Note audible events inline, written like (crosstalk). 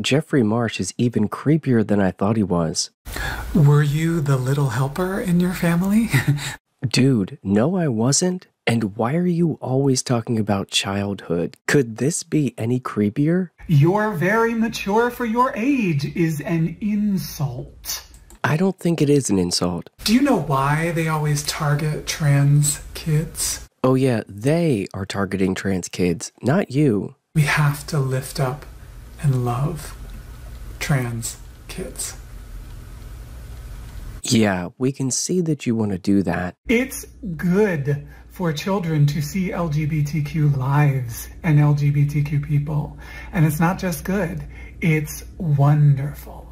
Jeffrey Marsh is even creepier than I thought he was. Were you the little helper in your family? (laughs) Dude, no, I wasn't. And why are you always talking about childhood? Could this be any creepier? You're very mature for your age is an insult. I don't think it is an insult. Do you know why they always target trans kids? Oh, yeah, they are targeting trans kids, not you. We have to lift up and love trans kids. Yeah, we can see that you want to do that. It's good for children to see LGBTQ lives and LGBTQ people. And it's not just good, it's wonderful.